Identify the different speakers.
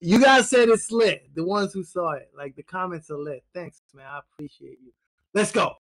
Speaker 1: You guys said it's lit. The ones who saw it, like the comments are lit. Thanks, man. I appreciate you. Let's go.